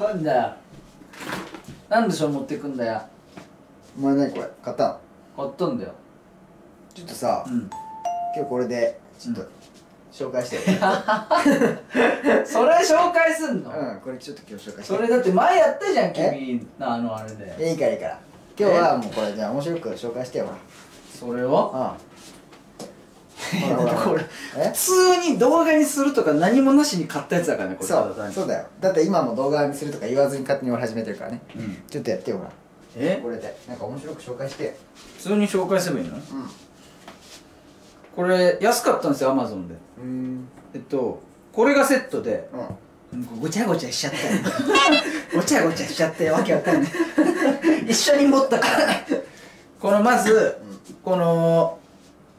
なんだよ。なんでそれ持ってくんだよ。お前何これ？買ったの？買ったんだよ。ちょっとさ、うん。今日これでちょっと紹介して。よ それ紹介すんの、うんこれちょっと今日紹介して。それだって前やったじゃん君あのあれで。いいからいいから。今日はもうこれじゃあ面白く紹介してよ。それは？うん。ほらほらこれえ？普通に動画にするとか何もなしに買ったやつだからねこれ。そうそうだよ。だって今も動画にするとか言わずに勝手に俺始めてるからね。うん。ちょっとやってよほら。え？これで。なんか面白く紹介して。よ普通に紹介すればいいの？うこれ安かったんですよアマゾンで。んうん。えっとこれがセットでうん。ごちゃごちゃしちゃったよごちゃごちゃしちゃってわけわかんない。一緒に持ったから。このまずこの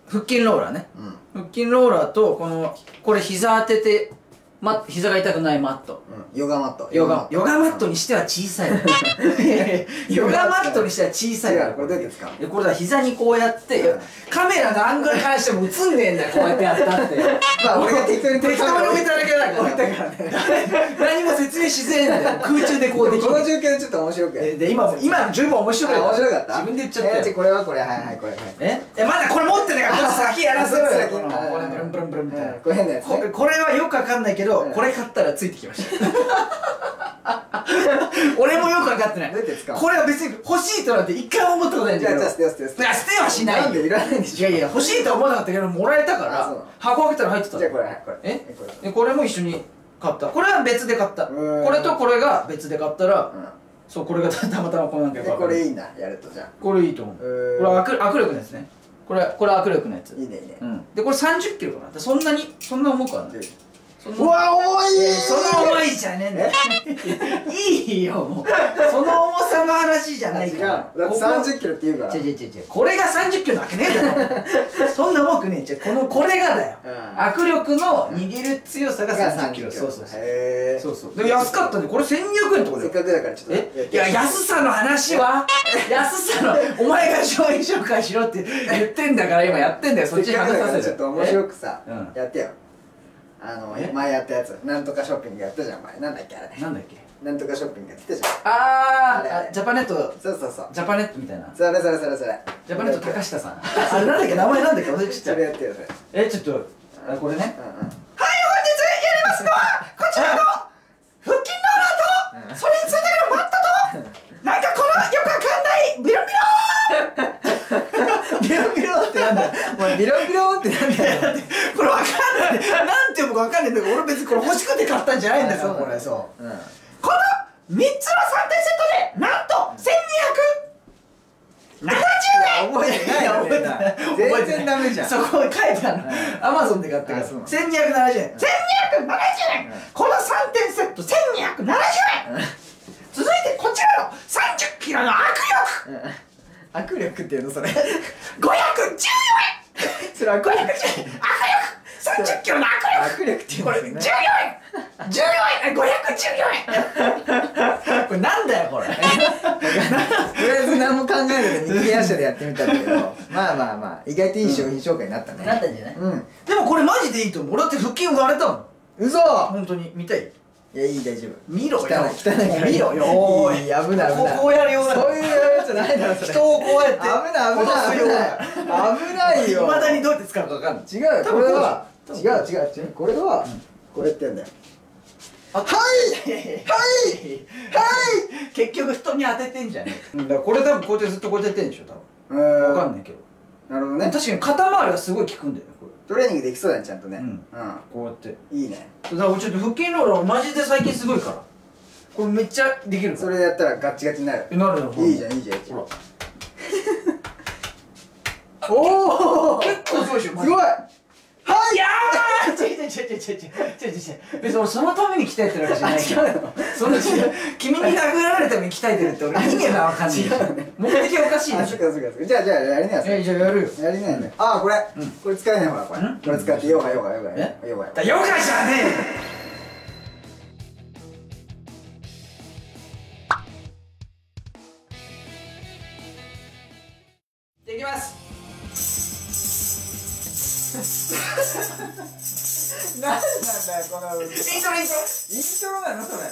腹筋ローラーね。うん。腹筋ローラーとこのこれ膝当てて、ま、膝が痛くないマット。うんヨガマット。ヨガ。ヨガ。マットにしては小さいヨガマットにしては小さいこれどうやって使うこれだ膝にこうやってカメラのアングルからしても映んねえんだよこうやってやったって。まあ俺が適当に適当に置いただけだから。置いたからね。何も説明しづれえんだよ空中でこうできるこの状況でちょっと面白く。やるでで今今十分面白いあ面白かった？自分で言っちゃったこれはこれはいはいこれはい。え？えまだこれ持ってないからこっやらせろよ先このこれブルンブルンブルンみたいな。うん。これ変なやつね。これはよくわかんないけど、うん。これ買ったらついてきました。俺もよくわかってない。これは別に欲しいとなんて一回も思ったことないんだけど。じゃあ捨てよう捨てよう捨てよいや捨てはしないよ。なんでいらないんでしいやいや欲しいとは思わなかったけどもらえたから箱開けたら入ってたじゃあこれはいこれ。え？これ。でこれも一緒に買った。これは別で買った。うん。これとこれが別で買ったらうそうこれがたまたまこうなんかこれいいな。やるとじゃあ。これいいと思う。これは握握力のやつねこれこれ握力のやつ。いいねいいね。うん。でこれ3 0キロかな。そんなにそんな重くはない。うわ重い。その重いじゃねえんだよ。いいよもう。その重さの話じゃない違う。からだってここ。30キロって言うから。違う違う違う。これが30キロなわけねえだろ。そんな重くねえじゃ このこれがだよ。うん。握力の握る強さがが30キロ。そうそうそう。へえ。そうそう。で安かったんでこれ1200円とかでせっかくだからちょっとえ？いや安さの話は？安さのお前が商品紹介しろって言ってんだから今やってんだよ。そっちに話させる。ちょっと面白くさうん。やってよあのえ前やったやつ。なんとかショッピングやったじゃん前。なんだっけあれ。なんだっけ？なんとかショッピングやってたじゃん。あーあれあジャパネット。そうそうそう。ジャパネットみたいな。それそれそれそれ。ジャパネット高下さん。あれなんだっけ？名前なんだっけ？忘れちゃそった。れやってよそれ。えちょっとあこれね。うんうん。はい本日やりますのはこちらの腹筋ローラーとそれについてくるマットと。なんかこのよくわかんないビロビロ ビロビロってなんだ？よ お前ビロビロってなんだよこれわかんないなんて読むかわかんないんだけど俺別にこれ欲しくて買ったんじゃないんだよこれそう。うん。この3つの3点セットでなんと1270円。覚えてない。よ覚えてない。全然ダメじゃん。そこに書いてあるアマゾンで買ったから。あそうなの。1270円。1270円。この3点セット1270円。続いてこちらの30キロの握力。握力っていうのそれ。514円。それ握力。510円。握力30キロの握力っていうこれ14んです円ね14円514円これなんだよこれとりあえず何も考えずに逃げ足でやってみたんだけどまあまあまあ意外といい商品紹介になったねなったんじゃないうんでもこれマジでいいと思う。俺だって腹筋割れたもん。嘘 本当に見たい？いやいい大丈夫。見ろよ。汚い汚い。見ろよ。おーい危ない危ない。こうこうやるような。そういうやつないだろそれ。人をこうやって危ない危ない。危な。い危ないよ。いまだにどうやって使うか分かんない。違うよ。これは違う違う違う。これはこれやってんだよ。あはい！はい！はい！結局人に当ててんじゃねえだからこれ多分こうやってずっとこうやってやってんでしょ多う分分かんんないけど。なるほどね。確かに肩周りがすごい効くんだよねこトレーニングできそうだねちゃんとね。うん。うれこうやって。んいいね。だから俺ちょっと腹筋ローラーマジで最近すごいから。これめっちゃできるそれやったらガッチガチになる。えなるよいいじゃんいいじゃんいいじゃん。ほら。おお結構すごいでしょ違う違う違う違う別に俺そのために鍛えてるわけじゃないからその違う。君に殴られるために鍛えてるって俺意味がわかんない。違うね目的おかしいあでしょそっかそっかそっか。じゃあじゃあやりなよ。えじゃあやるよ。やりなよね。あこれ。うん。これ使えないほらこれ。ん？これ使ってヨガヨガヨガえ？ヨガヨガだヨガじゃねえよ。できます 何なんだよこのインイントロイントロ。トロなのそれ